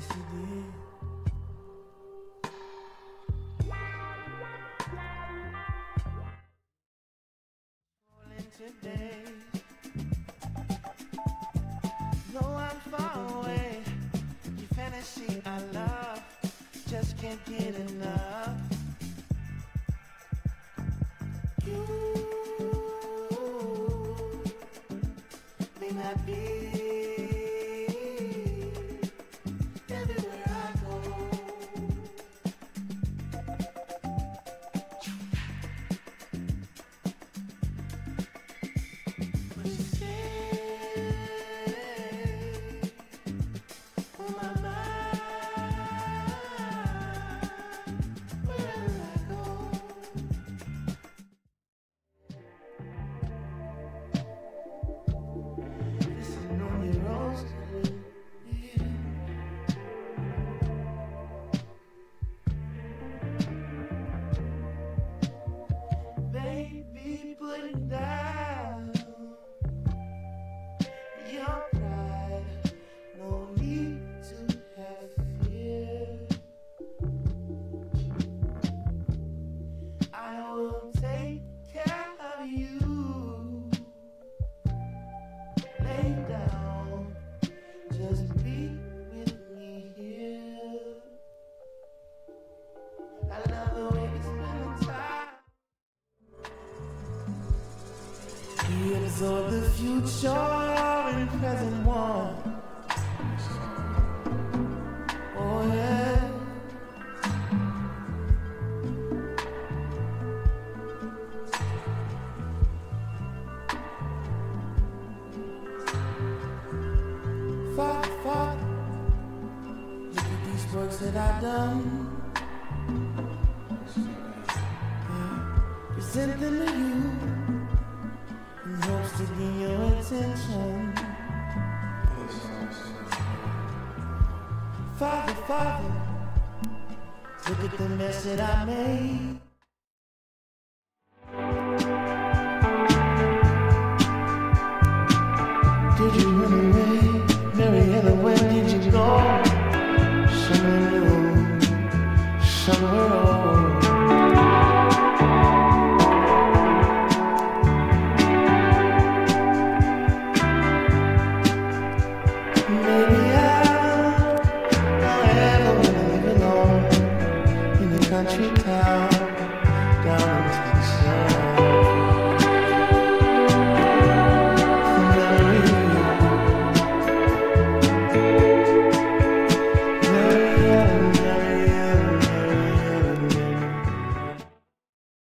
Yes. Today, though I'm far away, your fantasy love just can't get enough. You may not be. Absorb the future and present one. Oh yeah. Father, Father, look at these works that I've done. Yeah. Present them to you to gain your attention. Father, Father, look at the mess that I made. Did you run away? Mary Mariella, where did you go? Somewhere somewhere old.